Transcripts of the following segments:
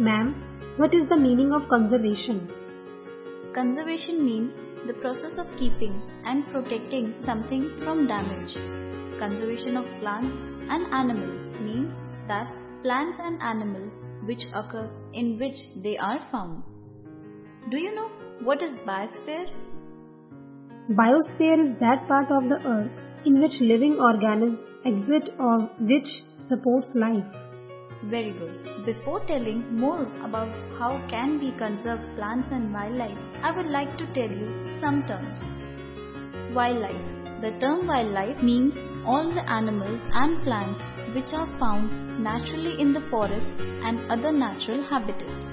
Ma'am, what is the meaning of conservation? Conservation means the process of keeping and protecting something from damage. Conservation of plants and animals means that plants and animals which occur in which they are found. Do you know what is biosphere? Biosphere is that part of the earth in which living organisms exist or which supports life. Very good. Before telling more about how can we conserve plants and wildlife, I would like to tell you some terms. Wildlife. The term wildlife means all the animals and plants which are found naturally in the forest and other natural habitats.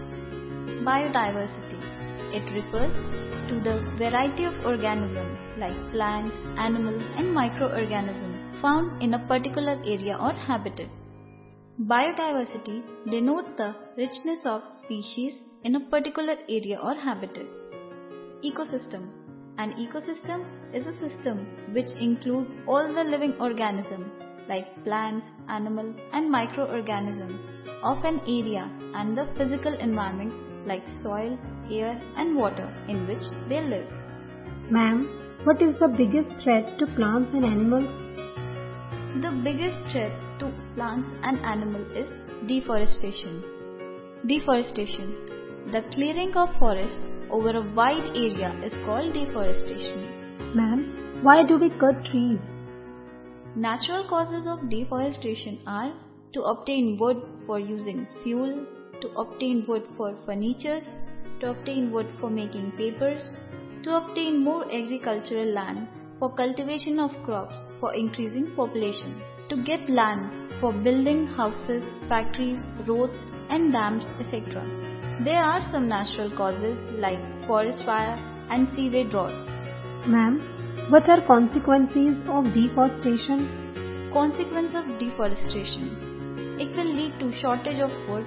Biodiversity. It refers to the variety of organisms like plants, animals and microorganisms found in a particular area or habitat. Biodiversity denotes the richness of species in a particular area or habitat. Ecosystem An ecosystem is a system which includes all the living organisms like plants, animals and microorganisms of an area and the physical environment like soil, air and water in which they live. Ma'am, what is the biggest threat to plants and animals? The biggest threat plants and animals is deforestation. Deforestation. The clearing of forests over a wide area is called deforestation. Ma'am, why do we cut trees? Natural causes of deforestation are to obtain wood for using fuel, to obtain wood for furnitures, to obtain wood for making papers, to obtain more agricultural land for cultivation of crops for increasing population, to get land for building houses, factories, roads and dams etc. There are some natural causes like forest fire and seaway drought. Ma'am, what are consequences of deforestation? Consequence of deforestation. It will lead to shortage of wood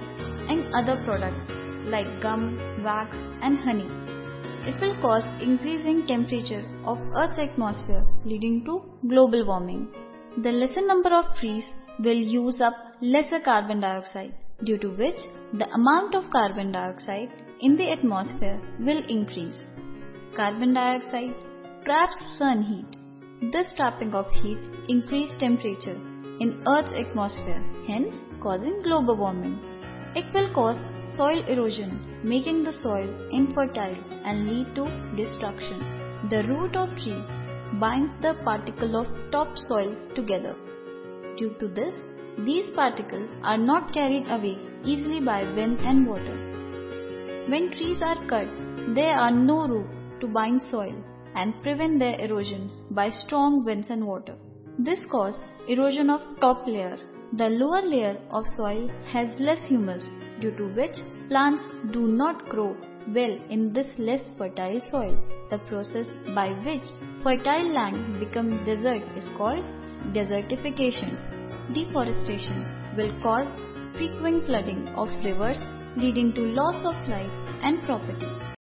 and other products like gum, wax and honey. It will cause increasing temperature of Earth's atmosphere leading to global warming. The lesser number of trees will use up lesser carbon dioxide due to which the amount of carbon dioxide in the atmosphere will increase. Carbon dioxide traps sun heat. This trapping of heat increases temperature in Earth's atmosphere, hence causing global warming. It will cause soil erosion, making the soil infertile and lead to destruction. The root of tree binds the particle of topsoil together. Due to this, these particles are not carried away easily by wind and water. When trees are cut, there are no roots to bind soil and prevent their erosion by strong winds and water. This causes erosion of top layer. The lower layer of soil has less humus due to which plants do not grow well in this less fertile soil. The process by which fertile land becomes desert is called desertification. Deforestation will cause frequent flooding of rivers leading to loss of life and property.